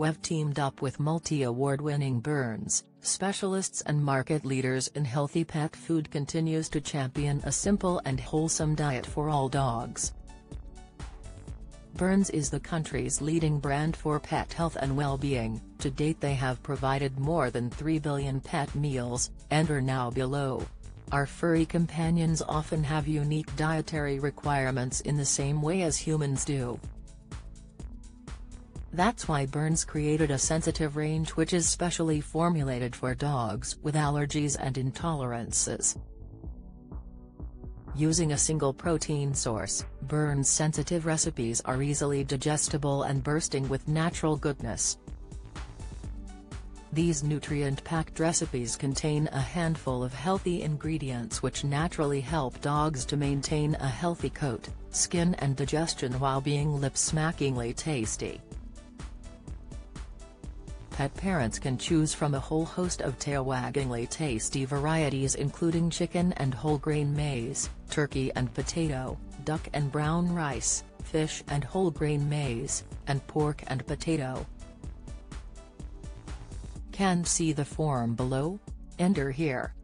we've teamed up with multi-award-winning Burns, specialists and market leaders in healthy pet food continues to champion a simple and wholesome diet for all dogs. Burns is the country's leading brand for pet health and well-being, to date they have provided more than 3 billion pet meals, and are now below. Our furry companions often have unique dietary requirements in the same way as humans do. That's why Burns created a sensitive range which is specially formulated for dogs with allergies and intolerances. Using a single protein source, Burns sensitive recipes are easily digestible and bursting with natural goodness. These nutrient-packed recipes contain a handful of healthy ingredients which naturally help dogs to maintain a healthy coat, skin and digestion while being lip-smackingly tasty pet parents can choose from a whole host of tail-waggingly tasty varieties including chicken and whole grain maize, turkey and potato, duck and brown rice, fish and whole grain maize, and pork and potato. Can see the form below? Enter here.